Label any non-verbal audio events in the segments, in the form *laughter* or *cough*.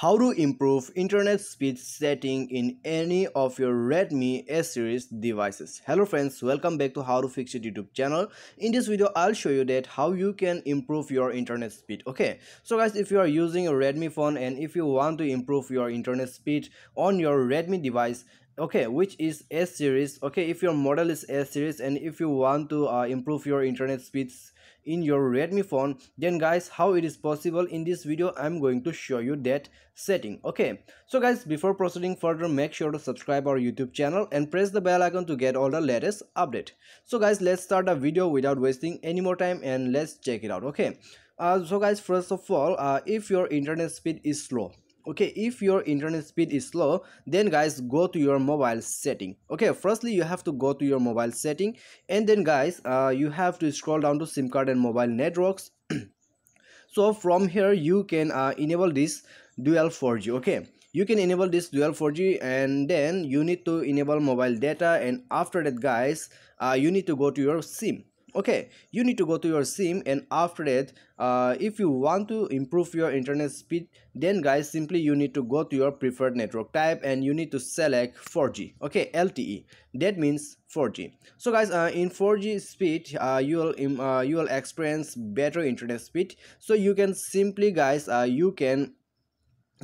how to improve internet speed setting in any of your redmi s series devices. Hello friends welcome back to how to fix it youtube channel. In this video i'll show you that how you can improve your internet speed okay? So guys if you are using a redmi phone and if you want to improve your internet speed on your redmi device okay which is s series okay if your model is s series and if you want to uh, improve your internet speeds in your redmi phone then guys how it is possible in this video i'm going to show you that setting. Okay so guys before proceeding further make sure to subscribe our youtube channel and press the bell icon to get all the latest update. So guys let's start the video without wasting any more time and let's check it out. Okay uh, so guys first of all uh, if your internet speed is slow okay if your internet speed is slow then guys go to your mobile setting. Okay firstly you have to go to your mobile setting and then guys uh, you have to scroll down to sim card and mobile networks. *clears throat* So from here you can uh, enable this dual 4g okay? You can enable this dual 4g and then you need to enable mobile data and after that guys uh, you need to go to your sim okay you need to go to your sim and after that uh, if you want to improve your internet speed then guys simply you need to go to your preferred network type and you need to select 4g okay lte that means 4g so guys uh, in 4g speed uh, you will uh, you will experience better internet speed. So you can simply guys uh, you can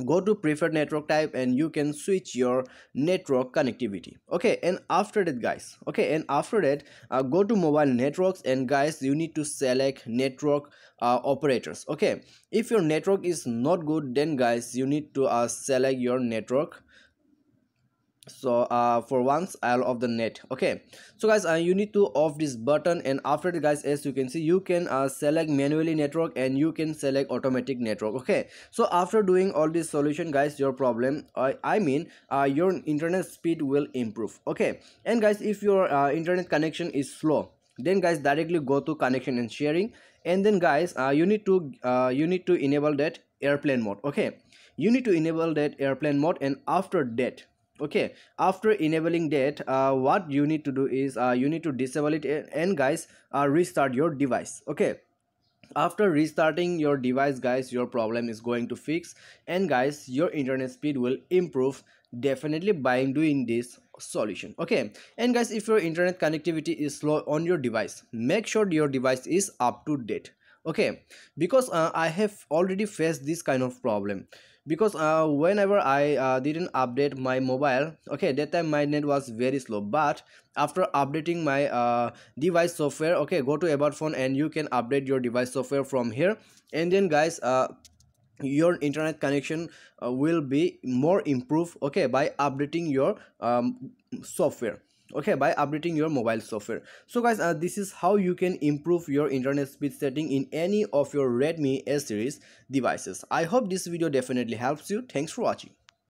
go to preferred network type and you can switch your network connectivity. Okay and after that guys okay and after that uh, go to mobile networks and guys you need to select network uh, operators. Okay if your network is not good then guys you need to uh, select your network so uh for once i'll off the net. Okay. So guys uh, you need to off this button and after the guys as you can see you can uh, select manually network and you can select automatic network. Okay. So after doing all this solution guys your problem uh, i mean uh, your internet speed will improve. Okay. And guys if your uh, internet connection is slow then guys directly go to connection and sharing. And then guys uh, you need to uh, you need to enable that airplane mode. Okay. You need to enable that airplane mode and after that okay after enabling that uh, what you need to do is uh, you need to disable it and guys uh, restart your device. Okay after restarting your device guys your problem is going to fix and guys your internet speed will improve definitely by doing this solution. Okay and guys if your internet connectivity is slow on your device make sure your device is up to date okay because uh, i have already faced this kind of problem. Because uh, whenever i uh, didn't update my mobile okay that time my net was very slow. But after updating my uh, device software okay go to about phone and you can update your device software from here. And then guys uh, your internet connection uh, will be more improved okay by updating your um, software okay by updating your mobile software. So guys uh, this is how you can improve your internet speed setting in any of your redmi s series devices. I hope this video definitely helps you. Thanks for watching